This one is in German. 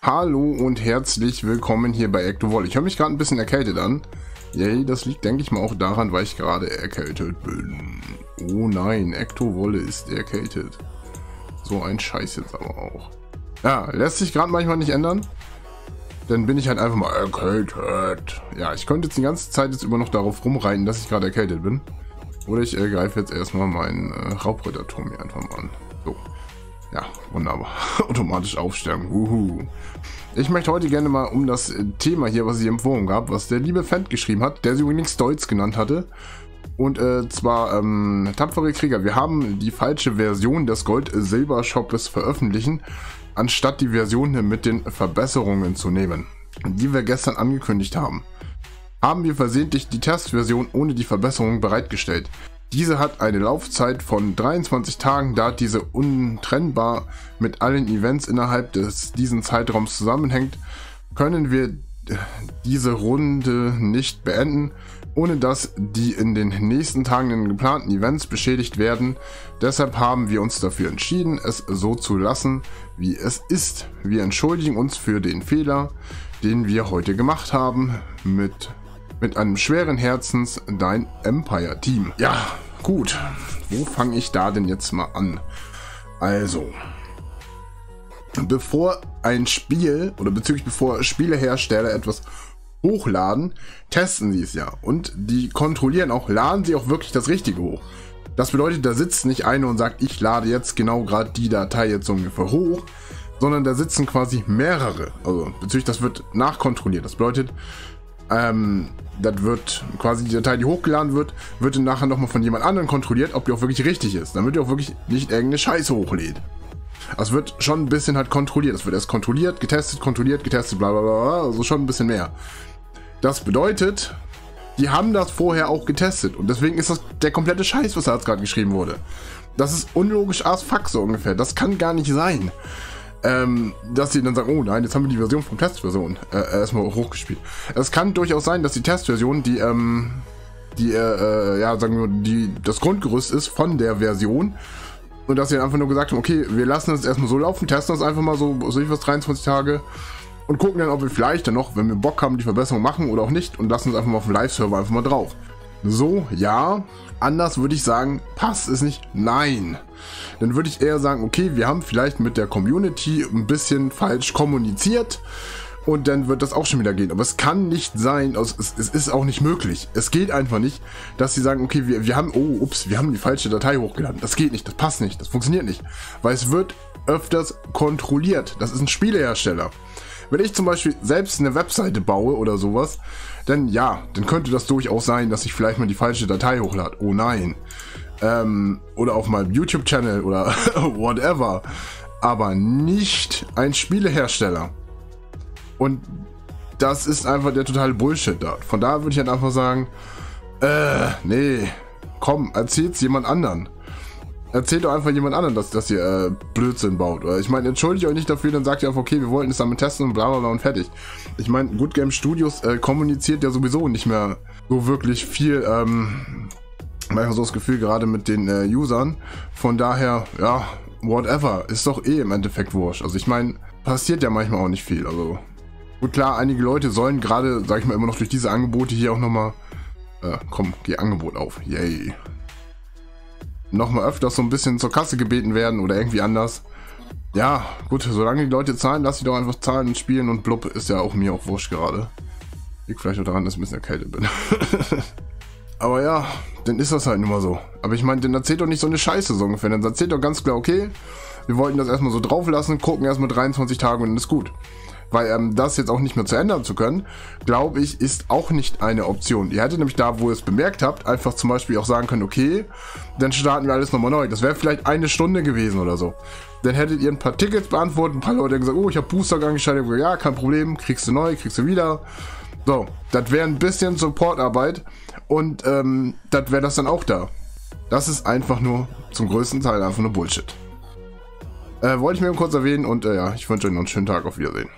Hallo und herzlich willkommen hier bei Ectovol. Ich höre mich gerade ein bisschen erkältet an. Yay, das liegt, denke ich mal, auch daran, weil ich gerade erkältet bin. Oh nein, Ectowolle ist erkältet. So ein Scheiß jetzt aber auch. Ja, lässt sich gerade manchmal nicht ändern. Dann bin ich halt einfach mal erkältet. Ja, ich konnte jetzt die ganze Zeit jetzt immer noch darauf rumreiten, dass ich gerade erkältet bin. Oder ich äh, greife jetzt erstmal meinen äh, Raubritterturm hier einfach mal an. Ja, wunderbar. Automatisch aufstärken. Uhu. Ich möchte heute gerne mal um das äh, Thema hier, was ich Forum gab, was der liebe Fendt geschrieben hat, der sie übrigens Deutz genannt hatte. Und äh, zwar, ähm, tapfere Krieger, wir haben die falsche Version des Gold-Silber-Shoppes veröffentlichen, anstatt die Version mit den Verbesserungen zu nehmen, die wir gestern angekündigt haben. Haben wir versehentlich die Testversion ohne die Verbesserung bereitgestellt. Diese hat eine Laufzeit von 23 Tagen, da diese untrennbar mit allen Events innerhalb des diesen Zeitraums zusammenhängt, können wir diese Runde nicht beenden, ohne dass die in den nächsten Tagen geplanten Events beschädigt werden. Deshalb haben wir uns dafür entschieden, es so zu lassen, wie es ist. Wir entschuldigen uns für den Fehler, den wir heute gemacht haben, mit mit einem schweren Herzens dein Empire-Team. Ja, gut. Wo fange ich da denn jetzt mal an? Also, bevor ein Spiel oder bezüglich bevor Spielehersteller etwas hochladen, testen sie es ja. Und die kontrollieren auch, laden sie auch wirklich das Richtige hoch. Das bedeutet, da sitzt nicht einer und sagt, ich lade jetzt genau gerade die Datei jetzt ungefähr hoch, sondern da sitzen quasi mehrere. Also bezüglich, das wird nachkontrolliert. Das bedeutet, ähm, das wird quasi die Datei, die hochgeladen wird, wird dann nachher nochmal von jemand anderem kontrolliliert, ob die auch wirklich richtig ist, damit ihr auch wirklich nicht irgendeine Scheiße hochlädt. Also wird schon ein bisschen halt kontrolliert. Es wird erst kontrolliert, getestet, kontrolliert, getestet, bla bla bla, also schon ein bisschen mehr. Das bedeutet, die haben das vorher auch getestet und deswegen ist das der komplette Scheiß, was da jetzt gerade geschrieben wurde. Das ist unlogisch as fuck so ungefähr. Das kann gar nicht sein ähm, dass sie dann sagen, oh nein, jetzt haben wir die Version vom Testversion äh, erstmal hochgespielt. Es kann durchaus sein, dass die Testversion, die, ähm, die, äh, äh, ja, sagen wir, die, das Grundgerüst ist von der Version und dass sie einfach nur gesagt haben, okay, wir lassen das erstmal so laufen, testen das einfach mal so, so ich was 23 Tage und gucken dann, ob wir vielleicht dann noch, wenn wir Bock haben, die Verbesserung machen oder auch nicht und lassen es einfach mal auf dem Live-Server einfach mal drauf. So, ja. Anders würde ich sagen, passt es nicht? Nein. Dann würde ich eher sagen, okay, wir haben vielleicht mit der Community ein bisschen falsch kommuniziert und dann wird das auch schon wieder gehen. Aber es kann nicht sein, es, es, ist auch nicht möglich. Es geht einfach nicht, dass sie sagen, okay, wir, wir haben, oh, ups, wir haben die falsche Datei hochgeladen. Das geht nicht, das passt nicht, das funktioniert nicht. Weil es wird öfters kontrolliert. Das ist ein Spielehersteller. Wenn ich zum Beispiel selbst eine Webseite baue oder sowas, dann ja, dann könnte das durchaus sein, dass ich vielleicht mal die falsche Datei hochlade. Oh nein. Ähm, oder auf meinem YouTube-Channel oder whatever. Aber nicht ein Spielehersteller. Und das ist einfach der totale Bullshit da. Von da würde ich halt einfach sagen, äh, nee, komm, erzähl's jemand anderen erzählt doch einfach jemand anderen, dass, dass ihr äh, Blödsinn baut. Oder ich meine, entschuldigt euch nicht dafür, dann sagt ihr einfach, okay, wir wollten es damit testen und bla bla bla und fertig. Ich meine, Good Game Studios äh, kommuniziert ja sowieso nicht mehr so wirklich viel, ähm, manchmal so das Gefühl, gerade mit den äh, Usern. Von daher, ja, whatever, ist doch eh im Endeffekt wurscht. Also ich meine, passiert ja manchmal auch nicht viel. Also gut, klar, einige Leute sollen gerade, sag ich mal, immer noch durch diese Angebote hier auch nochmal, äh, komm, geh Angebot auf, yay nochmal öfters so ein bisschen zur Kasse gebeten werden oder irgendwie anders. Ja, gut, solange die Leute zahlen, lass sie doch einfach zahlen und spielen und blub, ist ja auch mir auch wurscht gerade. Liegt vielleicht auch daran, dass ich ein bisschen erkältet bin. Aber ja, dann ist das halt immer so. Aber ich meine, dann erzählt doch nicht so eine Scheiße so ungefähr. Dann erzählt doch ganz klar, okay, wir wollten das erstmal so drauf lassen, gucken erstmal 23 Tage und dann ist gut weil ähm, das jetzt auch nicht mehr zu ändern zu können, glaube ich, ist auch nicht eine Option. Ihr hättet nämlich da, wo ihr es bemerkt habt, einfach zum Beispiel auch sagen können, okay, dann starten wir alles nochmal neu. Das wäre vielleicht eine Stunde gewesen oder so. Dann hättet ihr ein paar Tickets beantwortet, ein paar Leute gesagt, oh, ich habe Booster angeschaltet. Ja, kein Problem, kriegst du neu, kriegst du wieder. So, das wäre ein bisschen Supportarbeit und ähm, das wäre das dann auch da. Das ist einfach nur zum größten Teil einfach nur Bullshit. Äh, wollte ich mir kurz erwähnen und äh, ja, ich wünsche euch noch einen schönen Tag. Auf Wiedersehen.